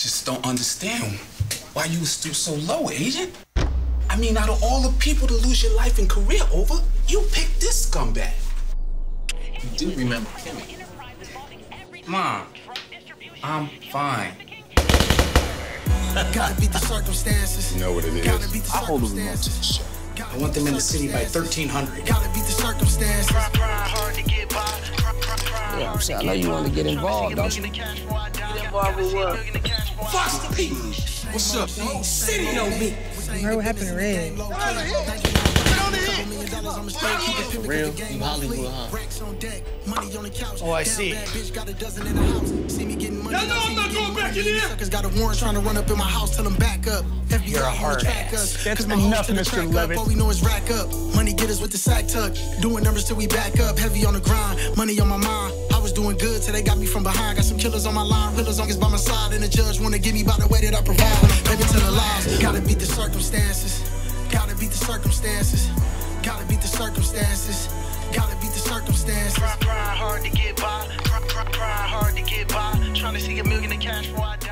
Just don't understand why you was still so low, Agent. I mean, out of all the people to lose your life and career over, you picked this scumbag. You do remember Kimmy. Mom, I'm fine. Gotta beat the circumstances. You know what it is. Gotta beat the I hold a remote to the circumstances. show. I want them in the city by 1300. Gotta beat the circumstances. Yeah, I'm saying, I know you want to get involved, don't you? Involved with what? Foster P! What's up? The whole city know me. Heard what happened to Red. For real? You Hollywood, huh? Oh, I see. Y'all know I'm not going back in here. Suckers got a warrant trying to run up in my house, tell them back up. FBI You're a hard ass. That's enough, hoes to the Mr. Levitt. All we know is rack up. Money get us with the sack tuck. Doing numbers till we back up. Heavy on the grind. Money on my mind was doing good till they got me from behind. Got some killers on my line, killers on long by my side. And the judge wanna give me by the way that I provide. Baby, tell the lies. Gotta beat the circumstances. Gotta beat the circumstances. Gotta beat the circumstances. Gotta beat the circumstances. Try, try hard to get by. Try, try, try hard to get by. Trying to see a million in cash before I die.